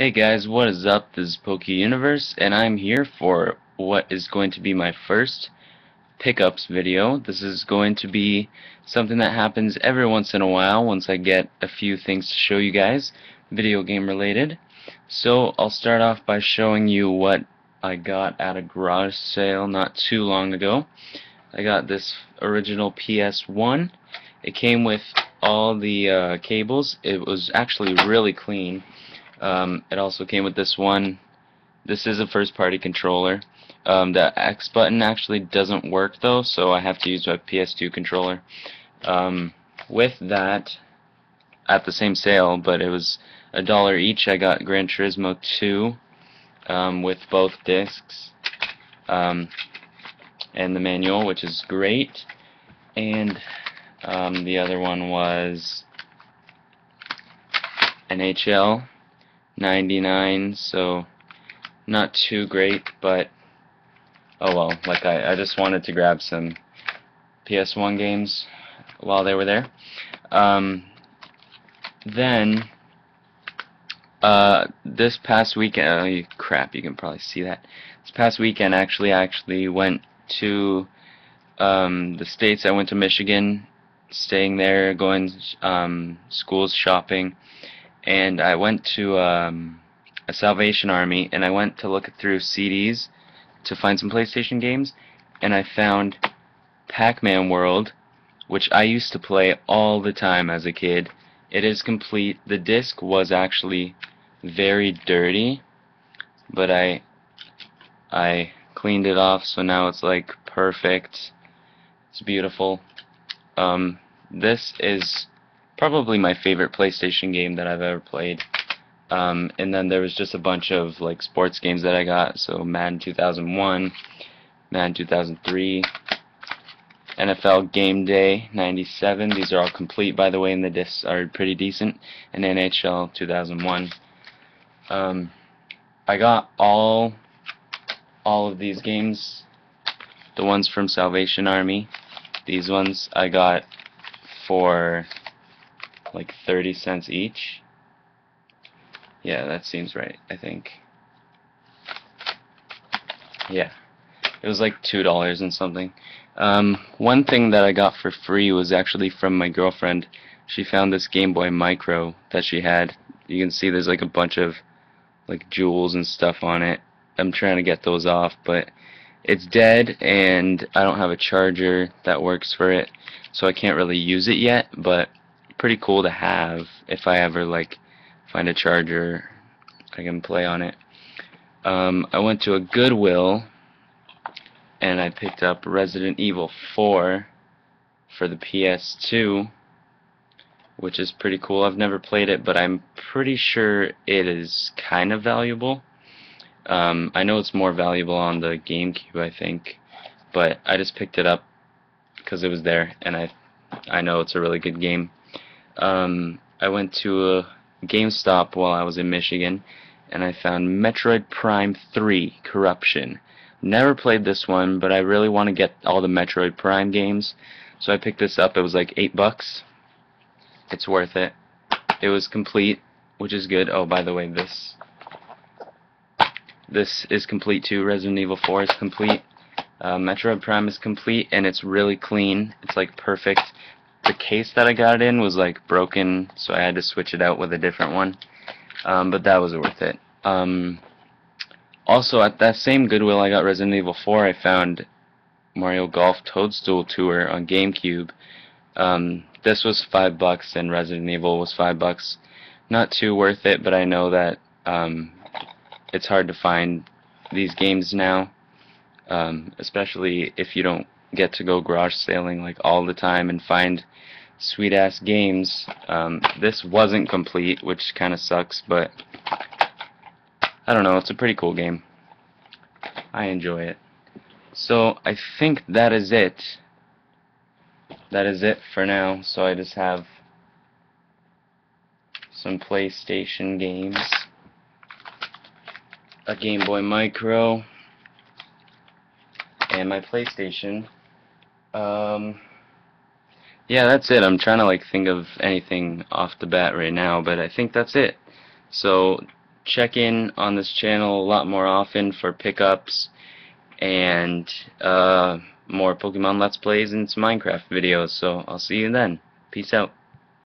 Hey guys, what is up? This is Poke Universe, and I'm here for what is going to be my first pickups video. This is going to be something that happens every once in a while once I get a few things to show you guys, video game related. So I'll start off by showing you what I got at a garage sale not too long ago. I got this original PS1. It came with all the uh, cables. It was actually really clean. Um, it also came with this one. This is a first party controller. Um, the X button actually doesn't work though, so I have to use my PS2 controller. Um, with that, at the same sale, but it was a dollar each, I got Gran Turismo 2 um, with both discs um, and the manual, which is great. And um, the other one was NHL 99 so not too great but oh well like I, I just wanted to grab some PS1 games while they were there. Um, then uh, this past weekend oh, crap you can probably see that. This past weekend actually I actually went to um, the States. I went to Michigan staying there going um, schools shopping and I went to um, a Salvation Army and I went to look through CDs to find some PlayStation games and I found Pac-Man World which I used to play all the time as a kid. It is complete. The disc was actually very dirty but I I cleaned it off so now it's like perfect. It's beautiful. Um, this is probably my favorite PlayStation game that I've ever played. Um, and then there was just a bunch of like sports games that I got. So Madden 2001, Madden 2003, NFL Game Day 97. These are all complete, by the way, and the discs are pretty decent. And NHL 2001. Um, I got all all of these games. The ones from Salvation Army. These ones I got for like 30 cents each. Yeah, that seems right, I think. Yeah. It was like $2 and something. Um, one thing that I got for free was actually from my girlfriend. She found this Game Boy Micro that she had. You can see there's like a bunch of like jewels and stuff on it. I'm trying to get those off, but it's dead and I don't have a charger that works for it, so I can't really use it yet, but pretty cool to have if I ever like find a charger I can play on it. Um, I went to a Goodwill and I picked up Resident Evil 4 for the PS2 which is pretty cool. I've never played it but I'm pretty sure it is kind of valuable. Um, I know it's more valuable on the GameCube I think but I just picked it up because it was there and I I know it's a really good game um, I went to a GameStop while I was in Michigan and I found Metroid Prime 3 Corruption. Never played this one, but I really want to get all the Metroid Prime games. So I picked this up. It was like 8 bucks. It's worth it. It was complete, which is good. Oh, by the way, this this is complete too. Resident Evil 4 is complete. Uh, Metroid Prime is complete, and it's really clean. It's like perfect the case that I got it in was like broken, so I had to switch it out with a different one. Um, but that was worth it. Um, also, at that same Goodwill I got Resident Evil 4, I found Mario Golf Toadstool Tour on GameCube. Um, this was five bucks, and Resident Evil was five bucks. Not too worth it, but I know that um, it's hard to find these games now, um, especially if you don't get to go garage sailing like all the time and find sweet ass games. Um, this wasn't complete, which kind of sucks, but I don't know. It's a pretty cool game. I enjoy it. So I think that is it. That is it for now. So I just have some PlayStation games, a Game Boy Micro, and my PlayStation. Um, yeah, that's it. I'm trying to like think of anything off the bat right now, but I think that's it. So check in on this channel a lot more often for pickups and uh, more Pokemon Let's Plays and some Minecraft videos. So I'll see you then. Peace out.